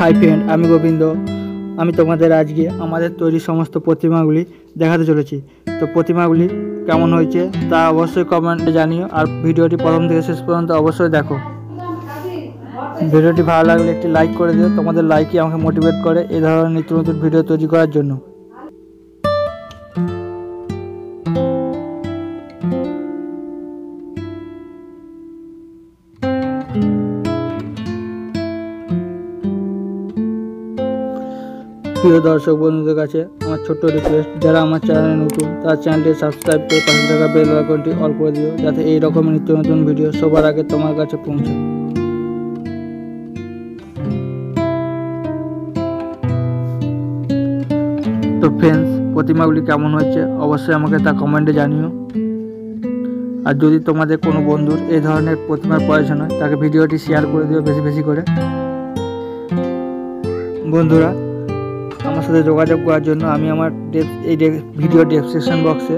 Hi friend আমি গোবিন্দ। আমি তোমাদের আজকে আমাদের তৈরি সমস্ত প্রতিমাগুলি দেখাতে চলেছি। তো প্রতিমাগুলি কেমন হয়েছে তা অবশ্যই কমেন্টে জানিও আর ভিডিওটি প্রথম থেকে শেষ পর্যন্ত অবশ্যই দেখো। ভিডিওটি ভালো লাগলে একটি লাইক করে দিও। তোমাদের লাইকই আমাকে মোটিভেট করে এই ধরনের নিত্য নতুন ভিডিও তৈরি করার জন্য। প্রিয় দর্শক বন্ধুদের কাছে আমার ছোট্ট রিকোয়েস্ট যারা আমার চ্যানেলে নতুন, তার চ্যানেলটি সাবস্ক্রাইব করে পাশে থাকা বেল আইকনটি অল করে দিও, যাতে এই রকমের নিত্য নতুন ভিডিও সবার আগে তোমার কাছে পৌঁছায় তো ফ্রেন্ডস প্রতিমাগুলি কেমন হয়েছে? অবশ্যই আমাকে তা কমেন্টে জানিও। আর যদি তোমাদের কোনো বন্ধুর এই ধরনের প্রতিমার প্রয়োজন হয়, তাকে ভিডিওটি শেয়ার করে দিও বেশি বেশি করে। বন্ধুরা আমার সাথে যোগাযোগ করার জন্য আমি আমার এই ভিডিও ডেসক্রিপশন বক্সে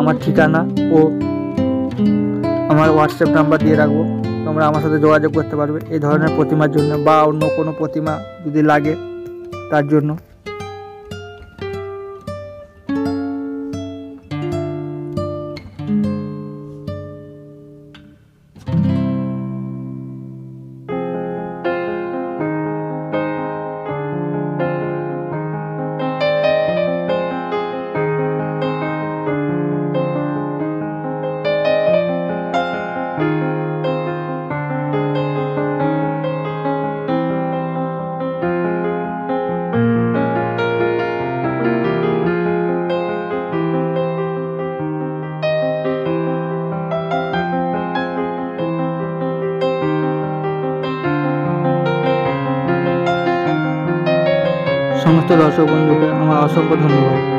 আমার ঠিকানা ও আমার হোয়াটসঅ্যাপ নাম্বার দিয়ে রাখব। তোমরা আমার সাথে যোগাযোগ করতে পারবে। এই ধরনের প্রতিমার জন্য বা অন্য কোনো প্রতিমা যদি লাগে তার জন্য। সমস্ত দর্শক বন্ধুকে আমার অসংখ্য ধন্যবাদ।